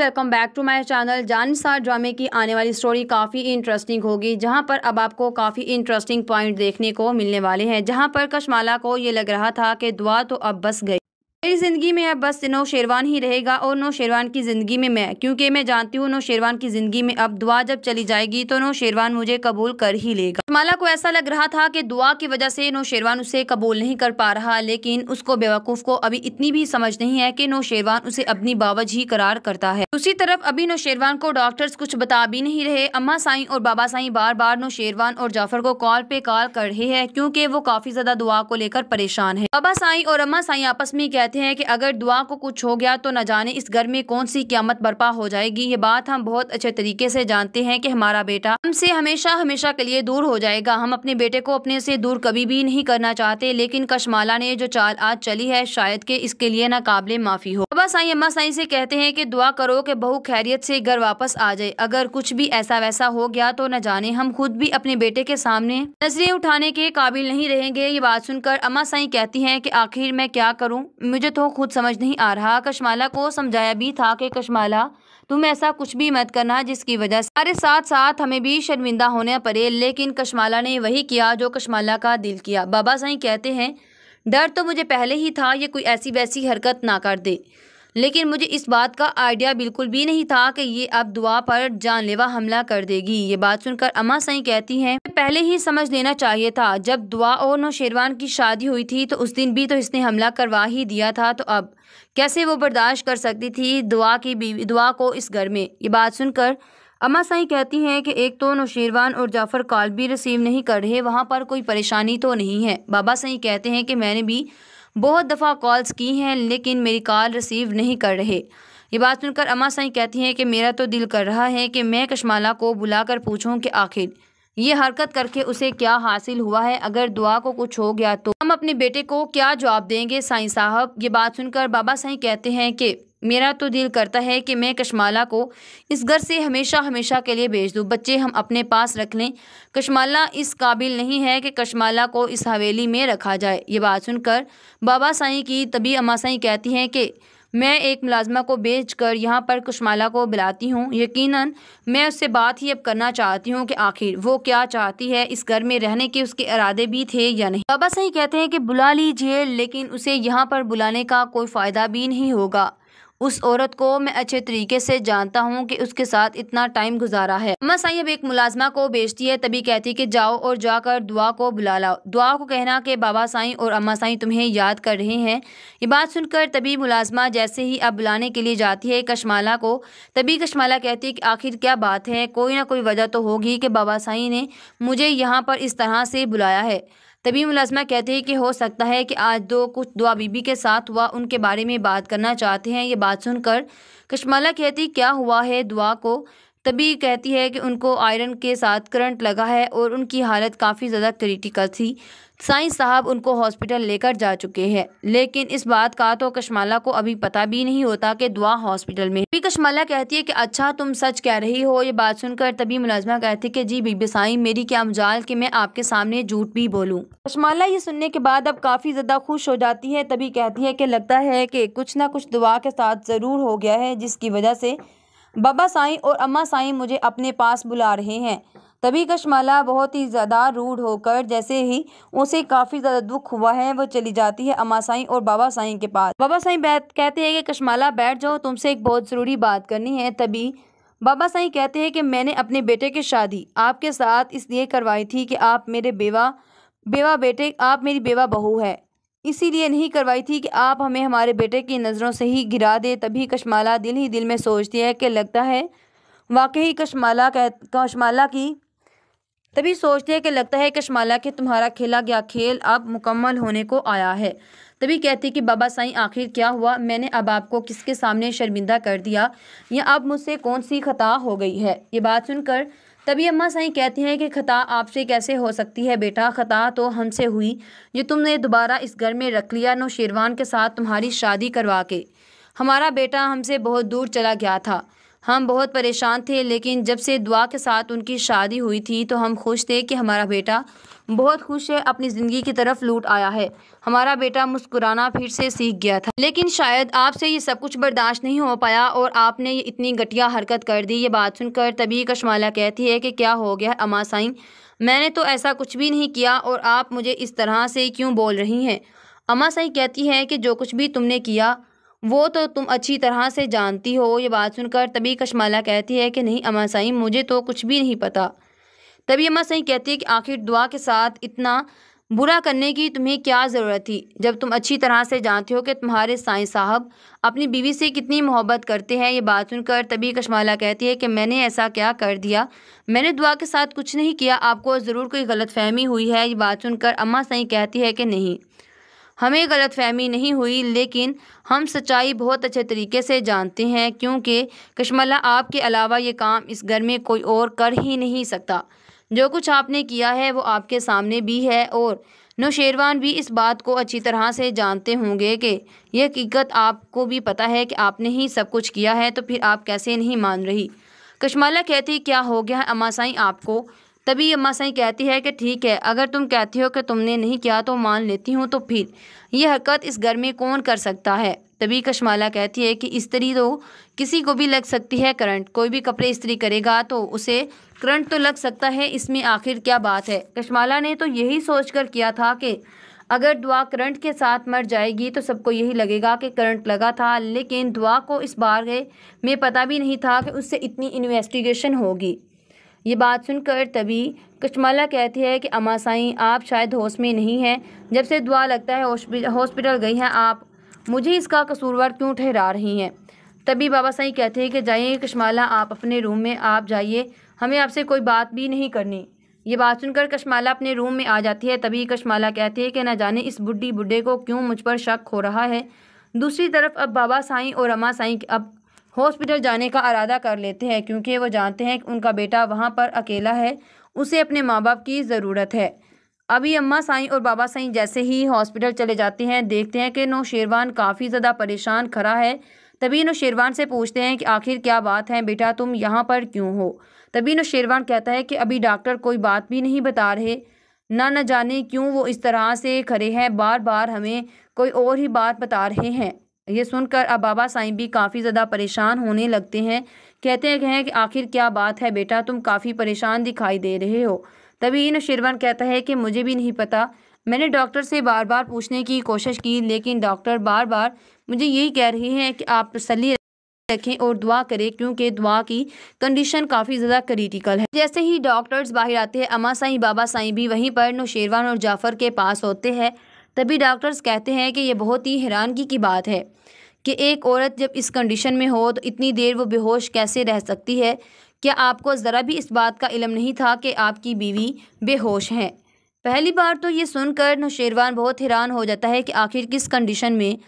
Welcome back to my channel Jansar ड्रामे की आने वाली स्टोरी काफ़ी इंटरेस्टिंग होगी, जहाँ पर अब आपको काफ़ी इंटरेस्टिंग पॉइंट देखने को मिलने वाले हैं, जहाँ पर कशमाला को ये लग रहा था कि दुआ तो अब बस गई। मेरी ज़िंदगी में अब बस नो शेरवान ही रहेगा और नो शेरवान की ज़िंदगी में मैं, क्योंकि मैं जानती हूँ नो शेरवान की ज़िंदगी में अब दुआ जब चली जाएगी तो नो शेरवान मुझे कबूल कर ही लेगा। माला को ऐसा लग रहा था कि दुआ की वजह से नो शेरवान उसे कबूल नहीं कर पा रहा, लेकिन उसको बेवकूफ़ को अभी इतनी भी समझ नहीं है कि नो शेरवान उसे अपनी बावज ही करार करता है। दूसरी तरफ़ अभी नो शेरवान को डॉक्टर्स कुछ बता भी नहीं रहे। अम्मा साई और बाबा साई बार बार नो शेरवान और जाफ़र को कॉल पे कॉल कर रहे हैं, क्योंकि वो काफ़ी ज़्यादा दुआ को लेकर परेशान है। बाबा साई और अम्मा साई आपस में कहते हैं कि अगर दुआ को कुछ हो गया तो न जाने इस घर में कौन सी क्यामत बर्पा हो जाएगी। ये बात हम बहुत अच्छे तरीके से जानते हैं कि हमारा बेटा हमसे हमेशा हमेशा के लिए दूर हो जाएगा। हम अपने बेटे को अपने से दूर कभी भी नहीं करना चाहते, लेकिन कशमाला ने जो चाल आज चली है, शायद के इसके लिए नाकबले माफ़ी हो। बाबा साई, अम्मा साई से कहते हैं कि दुआ करो कि बहू खैरियत से घर वापस आ जाए। अगर कुछ भी ऐसा वैसा हो गया तो न जाने, हम खुद भी अपने बेटे के सामने नज़रें उठाने के काबिल नहीं रहेंगे। ये बात सुनकर अम्मा साई कहती हैं कि आखिर मैं क्या करूँ? मुझे तो खुद समझ नहीं आ रहा। कशमाला को समझाया भी था कि, कशमाला, तुम ऐसा कुछ भी मत करना जिसकी वजह से हमारे साथ साथ हमें भी शर्मिंदा होने पड़े। लेकिन कशमाला ने वही किया जो कशमाला का दिल किया। बाबा साईं कहते हैं, डर तो मुझे पहले ही था, ये कोई ऐसी वैसी हरकत ना कर दे। लेकिन मुझे इस बात का आइडिया बिल्कुल भी नहीं था कि ये अब दुआ पर जानलेवा हमला कर देगी। ये बात सुनकर अम्मा सही कहती हैं। पहले ही समझ लेना चाहिए था। जब दुआ और नौशेरवान की शादी हुई थी तो उस दिन भी तो इसने हमला करवा ही दिया था। तो अब कैसे वो बर्दाश्त कर सकती थी दुआ की बीवी दुआ को इस घर में? ये बात सुनकर अम्मा साई कहती हैं कि एक तो नौशेरवान और जाफ़र कॉल भी रिसीव नहीं कर रहे। वहाँ पर कोई परेशानी तो नहीं है। बाबा सही कहते हैं कि मैंने भी बहुत दफ़ा कॉल्स की हैं, लेकिन मेरी कॉल रिसीव नहीं कर रहे। ये बात सुनकर अम्मा साई कहती हैं कि मेरा तो दिल कर रहा है कि मैं कशमाला को बुलाकर पूछूँ कि आखिर ये हरकत करके उसे क्या हासिल हुआ है? अगर दुआ को कुछ हो गया तो। हम अपने बेटे को क्या जवाब देंगे साईं साहब? ये बात सुनकर बाबा साईं कहते हैं कि मेरा तो दिल करता है कि मैं कशमाला को इस घर से हमेशा हमेशा के लिए भेज दूँ। बच्चे हम अपने पास रख लें। कशमाला इस काबिल नहीं है कि कशमाला को इस हवेली में रखा जाए। ये बात सुनकर बाबा साईं की, तभी अम्मा साईं कहती हैं कि मैं एक मुलाजमा को बेच कर यहाँ पर कुशमाला को बुलाती हूँ। यकीनन मैं उससे बात ही अब करना चाहती हूँ कि आखिर वो क्या चाहती है, इस घर में रहने के उसके इरादे भी थे या नहीं। बाबा सही कहते हैं कि बुला लीजिए, लेकिन उसे यहाँ पर बुलाने का कोई फ़ायदा भी नहीं होगा। उस औरत को मैं अच्छे तरीके से जानता हूँ कि उसके साथ इतना टाइम गुजारा है। अम्मा साई अब एक मुलाजमा को बेचती है, तभी कहती कि जाओ और जाकर दुआ को बुला लाओ। दुआ को कहना कि बाबा साई और अम्मा साईं तुम्हें याद कर रहे हैं। ये बात सुनकर तभी मुलाजमा जैसे ही अब बुलाने के लिए जाती है कशमाला को, तभी कशमाला कहती है कि आखिर क्या बात है? कोई ना कोई वजह तो होगी कि बाबा साई ने मुझे यहाँ पर इस तरह से बुलाया है। तभी मुलाजमा कहते हैं कि हो सकता है कि आज दो कुछ दुआ बीबी के साथ हुआ, उनके बारे में बात करना चाहते हैं। ये बात सुनकर कशमाला कहती, क्या हुआ है दुआ को? तभी कहती है कि उनको आयरन के साथ करंट लगा है और उनकी हालत काफ़ी ज़्यादा क्रिटिकल थी। साइंस साहब उनको हॉस्पिटल लेकर जा चुके हैं। लेकिन इस बात का तो कशमाला को अभी पता भी नहीं होता कि दुआ हॉस्पिटल में अभी कशमाला कहती है कि अच्छा तुम सच कह रही हो। ये बात सुनकर तभी मुलाजमा कहती है कि, जी बीबी साई, मेरी क्या मजाल कि मैं आपके सामने झूठ भी बोलूँ? कशमाला ये सुनने के बाद अब काफ़ी ज़्यादा खुश हो जाती है। तभी कहती है कि, लगता है कि कुछ ना कुछ दुआ के साथ ज़रूर हो गया है, जिसकी वजह से बाबा साई और अम्मा साई मुझे अपने पास बुला रहे हैं। तभी कशमाला बहुत ही ज़्यादा रूढ़ होकर जैसे ही उसे काफ़ी ज़्यादा दुख हुआ है, वो चली जाती है अम्मा साई और बाबा साई के पास। बाबा साई कहते हैं कि कशमाला बैठ जाओ, तुमसे एक बहुत ज़रूरी बात करनी है। तभी बाबा साई कहते हैं कि मैंने अपने बेटे की शादी आपके साथ इसलिए करवाई थी कि आप मेरे बेवा बेवा बेटे, आप मेरी बेवा बहू है। इसीलिए नहीं करवाई थी कि आप हमें हमारे बेटे की नज़रों से ही गिरा दे। तभी कशमाला दिल ही दिल में सोचती है कि लगता है, वाकई कशमाला कह, कशमाला की तभी सोचते हैं कि लगता है कशमाला कि तुम्हारा खेला गया खेल अब मुकम्मल होने को आया है। तभी कहती कि, बाबा साईं, आखिर क्या हुआ? मैंने अब आपको किसके सामने शर्मिंदा कर दिया? या अब मुझसे कौन सी खता हो गई है? ये बात सुनकर तभी अम्मा साईं कहती हैं कि, खता आपसे कैसे हो सकती है बेटा? खता तो हमसे हुई। जो तुमने दोबारा इस घर में रख लिया, नो शेरवान के साथ तुम्हारी शादी करवा के। हमारा बेटा हमसे बहुत दूर चला गया था। हम बहुत परेशान थे, लेकिन जब से दुआ के साथ उनकी शादी हुई थी तो हम खुश थे कि हमारा बेटा बहुत खुश है, अपनी ज़िंदगी की तरफ़ लूट आया है। हमारा बेटा मुस्कुराना फिर से सीख गया था। लेकिन शायद आपसे ये सब कुछ बर्दाश्त नहीं हो पाया, और आपने ये इतनी घटिया हरकत कर दी। ये बात सुनकर तभी कशमाला कहती है कि क्या हो गया अमा साईं? मैंने तो ऐसा कुछ भी नहीं किया, और आप मुझे इस तरह से क्यों बोल रही हैं? अमा साईं कहती है कि जो कुछ भी तुमने किया वो तो तुम अच्छी तरह से जानती हो ये बात सुनकर, तभी कशमाला कहती है कि नहीं अमा साई, मुझे तो कुछ भी नहीं पता। तभी अम्मा सही कहती है कि आखिर दुआ के साथ इतना बुरा करने की तुम्हें क्या ज़रूरत थी? जब तुम अच्छी तरह से जानते हो कि तुम्हारे साईं साहब अपनी बीवी से कितनी मोहब्बत करते हैं, ये बात सुनकर तभी कशमाला कहती है कि मैंने ऐसा क्या कर दिया? मैंने दुआ के साथ कुछ नहीं किया, आपको ज़रूर कोई गलत फहमी हुई है, ये बात सुनकर अम्मा सही कहती है कि नहीं। हमें गलत फहमी नहीं हुई, लेकिन हम सच्चाई बहुत अच्छे तरीके से जानते हैं, क्योंकि कश्मला आपके अलावा ये काम इस घर में कोई और कर ही नहीं सकता। जो कुछ आपने किया है, वो आपके सामने भी है, और नौशेरवान भी इस बात को अच्छी तरह से जानते होंगे कि यह हकीकत आपको भी पता है कि आपने ही सब कुछ किया है तो फिर आप कैसे नहीं मान रही? कशमाला कहती, क्या हो गया है अम्मा साई आपको? तभी अम्मा साई कहती है कि ठीक है, अगर तुम कहती हो कि तुमने नहीं किया तो मान लेती हूँ तो फिर। यह हरकत इस घर में कौन कर सकता है? तभी कशमाला कहती है कि इस्त्री तो किसी को भी लग सकती है करंट। कोई भी कपड़े इस्त्री करेगा तो उसे करंट तो लग सकता है। इसमें आखिर क्या बात है? कशमाला ने तो यही सोचकर किया था कि अगर दुआ करंट के साथ मर जाएगी तो सबको यही लगेगा कि करंट लगा था, लेकिन दुआ को इस बार में पता भी नहीं था कि उससे इतनी इन्वेस्टिगेशन होगी। ये बात सुनकर तभी कशमाला कहती है कि अमा साई, आप शायद होश में नहीं हैं। जब से दुआ लगता है हॉस्पिटल गई हैं आप, मुझे इसका कसूरवार क्यों ठहरा रही हैं? तभी बाबा साई कहते हैं कि, जाइए कशमाला आप अपने रूम में, आप जाइए। हमें आपसे कोई बात भी नहीं करनी। ये बात सुनकर कशमाला अपने रूम में आ जाती है। तभी कशमाला कहती है कि, ना जाने इस बुढ़ी बुढ़े को क्यों मुझ पर शक हो रहा है? दूसरी तरफ़ अब बाबा साईं और अम्मा साईं अब हॉस्पिटल जाने का इरादा कर लेते हैं क्योंकि वो जानते हैं कि उनका बेटा वहाँ पर अकेला है, उसे अपने माँ बाप की ज़रूरत है। अभी अम्मा साईं और बाबा साईं जैसे ही हॉस्पिटल चले जाते हैं, देखते हैं कि नौशेरवान काफ़ी ज़्यादा परेशान खड़ा है। तभी नौशेरवान से पूछते हैं कि आखिर क्या बात है, बेटा तुम यहाँ पर क्यों हो? तभी न शेरवान कहता है कि अभी डॉक्टर कोई बात भी नहीं बता रहे। ना न जाने क्यों वो इस तरह से खड़े हैं बार बार हमें कोई और ही बात बता रहे हैं। ये सुनकर अब बाबा साईं भी काफ़ी ज़्यादा परेशान होने लगते हैं। कहते हैं कि आखिर क्या बात है बेटा? तुम काफ़ी परेशान दिखाई दे रहे हो। तभी इन शेरवान कहता है कि, मुझे भी नहीं पता। मैंने डॉक्टर से बार बार पूछने की कोशिश की, लेकिन डॉक्टर बार बार मुझे यही कह रही हैं कि आप तसली रखें और दुआ करें, क्योंकि दुआ की कंडीशन काफ़ी ज़्यादा क्रिटिकल है। जैसे ही डॉक्टर्स बाहर आते हैं अमा साई बाबा साई भी वहीं पर नौशेरवान और जाफ़र के पास होते हैं। तभी डॉक्टर्स कहते हैं कि यह बहुत ही हैरानगी की बात है कि एक औरत जब इस कंडीशन में हो तो इतनी देर वो बेहोश कैसे रह सकती है? क्या आपको ज़रा भी इस बात का इलम नहीं था कि आपकी बीवी बेहोश हैं? पहली बार तो ये सुनकर नौशेरवान बहुत हैरान हो जाता है कि आखिर किस कंडीशन में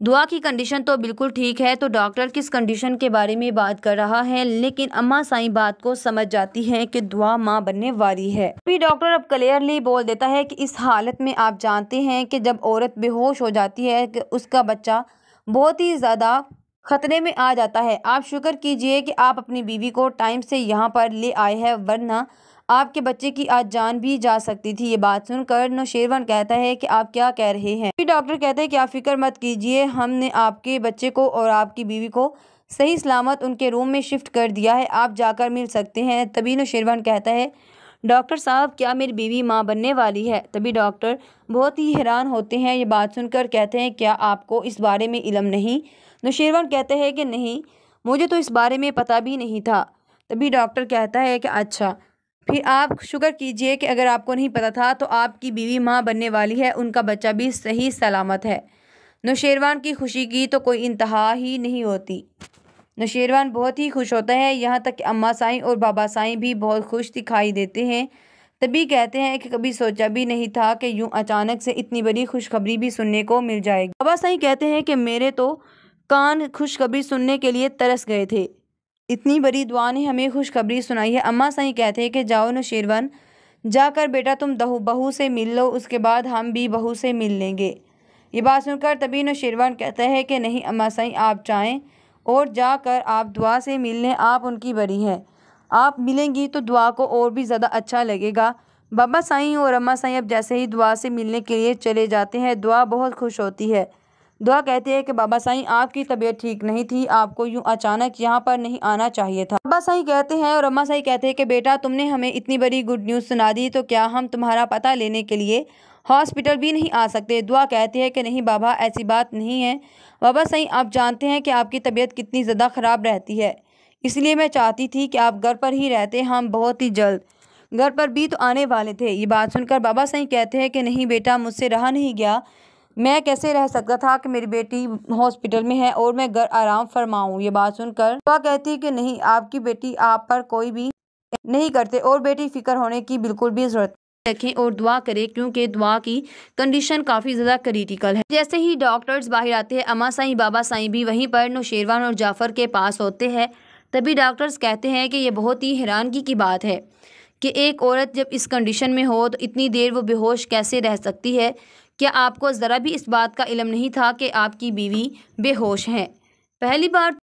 दुआ की कंडीशन तो बिल्कुल ठीक है तो डॉक्टर किस कंडीशन के बारे में बात कर रहा है? लेकिन अम्मा साई बात को समझ जाती है कि दुआ माँ बनने वाली है। फिर डॉक्टर अब क्लियरली बोल देता है कि इस हालत में आप जानते हैं कि जब औरत बेहोश हो जाती है कि उसका बच्चा बहुत ही ज़्यादा खतरे में आ जाता है। आप शुक्र कीजिए कि आप अपनी बीवी को टाइम से यहाँ पर ले आए हैं, वरना आपके बच्चे की आज जान भी जा सकती थी। ये बात सुनकर नौशेरवन कहता है कि आप क्या कह रहे हैं? फिर डॉक्टर कहते हैं कि आप फ़िक्र मत कीजिए, हमने आपके बच्चे को और आपकी बीवी को सही सलामत उनके रूम में शिफ्ट कर दिया है। आप जाकर मिल सकते हैं। तभी नौशेरवन कहता है, डॉक्टर साहब, क्या मेरी बीवी माँ बनने वाली है? तभी डॉक्टर बहुत ही हैरान होते हैं। ये बात सुनकर कहते हैं, क्या आपको इस बारे में इलम नहीं? नौशेरवन कहते हैं कि नहीं, मुझे तो इस बारे में पता भी नहीं था। तभी डॉक्टर कहता है कि अच्छा फिर आप शुक्र कीजिए कि अगर आपको नहीं पता था तो आपकी बीवी माँ बनने वाली है, उनका बच्चा भी सही सलामत है। नौशेरवान की खुशी की तो कोई इंतहा ही नहीं होती। नौशेरवान बहुत ही खुश होता है। यहाँ तक कि अम्मा साईं और बाबा साईं भी बहुत खुश दिखाई देते हैं। तभी कहते हैं कि कभी सोचा भी नहीं था कि यूँ अचानक से इतनी बड़ी खुशखबरी भी सुनने को मिल जाएगी। बाबा साईं कहते हैं कि मेरे तो कान खुशखबरी सुनने के लिए तरस गए थे। इतनी बड़ी दुआ ने हमें खुशखबरी सुनाई है। अम्मा सही कहते हैं कि, जाओ न शेरवन, जाकर बेटा तुम दहू बहू से मिल लो, उसके बाद हम भी बहू से मिल लेंगे। ये बात सुनकर तभी न शेरवान कहता है कि, नहीं, अम्मा सही आप चाहें और जाकर आप दुआ से मिल लें, आप उनकी बड़ी हैं। आप मिलेंगी तो दुआ को और भी ज़्यादा अच्छा लगेगा। बाबा साईं और अम्मा साईं अब जैसे ही दुआ से मिलने के लिए चले जाते हैं, दुआ बहुत खुश होती है। दुआ कहते हैं कि बाबा साईं, आपकी तबीयत ठीक नहीं थी, आपको यूँ अचानक यहाँ पर नहीं आना चाहिए था। बाबा साईं कहते हैं और अम्मा साईं कहते हैं कि, बेटा, तुमने हमें इतनी बड़ी गुड न्यूज़ सुना दी तो क्या हम तुम्हारा पता लेने के लिए हॉस्पिटल भी नहीं आ सकते? दुआ कहते हैं कि, नहीं बाबा, ऐसी बात नहीं है। बाबा साईं, आप जानते हैं कि आपकी तबीयत कितनी ज़्यादा ख़राब रहती है। इसलिए मैं चाहती थी कि आप घर पर ही रहते, हम बहुत ही जल्द घर पर भी तो आने वाले थे। ये बात सुनकर बाबा साईं कहते हैं कि, नहीं बेटा, मुझसे रहा नहीं गया। मैं कैसे रह सकता था कि मेरी बेटी हॉस्पिटल में है और मैं घर आराम फरमाऊँ? ये बात सुनकर वह कहती कि नहीं, आपकी बेटी आप पर कोई भी नहीं करते और बेटी फ़िक्र होने की बिल्कुल भी ज़रूरत रखें और दुआ करें क्योंकि दुआ की कंडीशन काफ़ी ज़्यादा क्रिटिकल है। जैसे ही डॉक्टर्स बाहर आते हैं, अम्मा साईं, बाबा साईं भी वहीं पर नौशेरवान और जाफ़र के पास होते हैं, तभी डॉक्टर्स कहते हैं कि ये बहुत ही हैरानगी की बात है कि एक औरत जब इस कंडीशन में हो तो इतनी देर वो बेहोश कैसे रह सकती है? क्या आपको ज़रा भी इस बात का इलम नहीं था कि आपकी बीवी बेहोश हैं? पहली बार